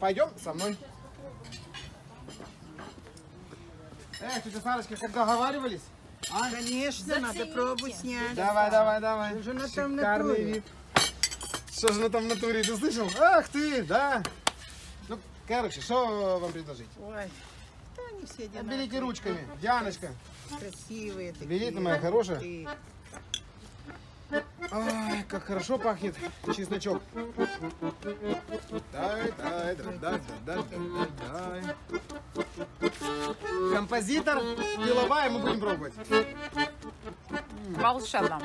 Пойдем со мной. Эх, тетя Сарочка, как договаривались? А? Конечно, надо пробу снять. Давай, давай, давай. Что же она там в Шикарный натуре? вид. Что же она там натуре? Ты слышал? Ах ты, да. Ну, короче, что вам предложить? Ой, да они все одинаковые. Берите ручками. Дианочка. Красивые такие. Бери ты, моя хорошая. Ты. Ай, как хорошо пахнет чесночок. Дай, дай, дай, дай, дай, дай, дай. Композитор, деловая, мы будем пробовать. Волшебно.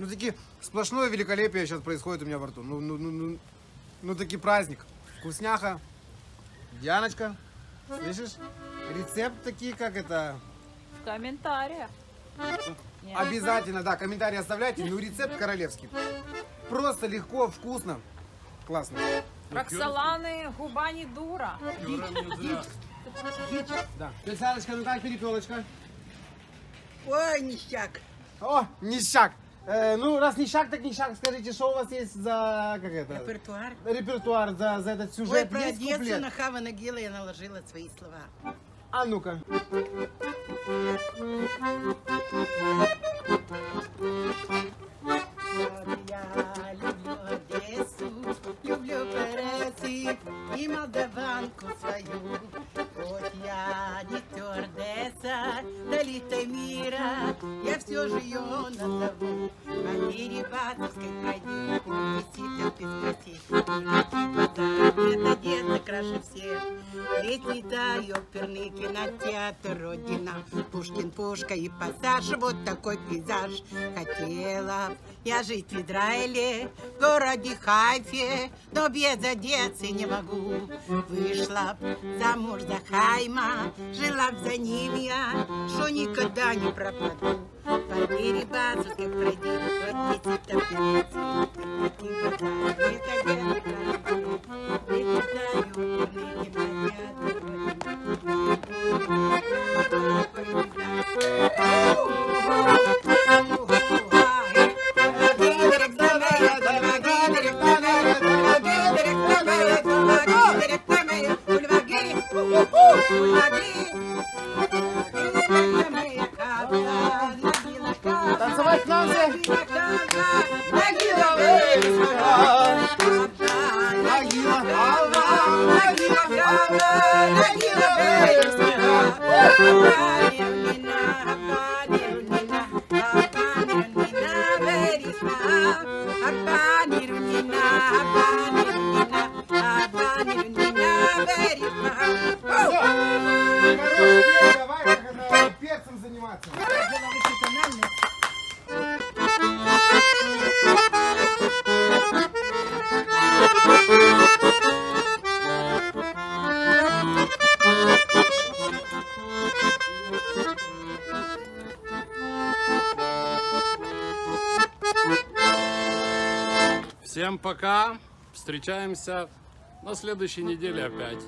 Ну таки сплошное великолепие сейчас происходит у меня во рту. Ну, ну, ну, ну, ну таки праздник. Вкусняха. Дианочка, слышишь? Рецепт такие, как это, В комментариях. Нет. Обязательно, да, комментарии оставляйте. Ну, рецепт королевский. Просто легко, вкусно. Классно. Роксоланы, губа не дура. Юра не зря. Да. Александрочка, ну как перепелочка? Ой, ништяк. О, ништяк. Э, ну, раз ништяк, так ништяк. Скажите, что у вас есть за, как это? Репертуар. Репертуар за, за этот Ой, сюжет. про есть Одессу куплет? на Хава Нагила я наложила свои слова. А ну-ка. Я люблю Одессу, люблю Переси и молдаванку свою. Стюардесса, долитой мира, я все же ее назову. По Кирибатовской пройди, висит без костей. Никаких базаров нет, Одесса краше всех. Летний-то оперный кинотеатр, Родина, Пушкин, Пушка и пассаж, вот такой пейзаж. Хотела я жить в Израиле, в городе Хайфе, но без Одессы не могу. Вышла замуж за Хайма, жила за ним я, что никогда не пропаду. По Кирибатовской пройди, вот десять там Oh! Всем пока. Встречаемся на следующей неделе опять.